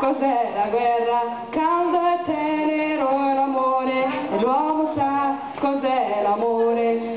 Cos'è la guerra? Caldo e tenero è l'amore, l'uomo sa cos'è l'amore.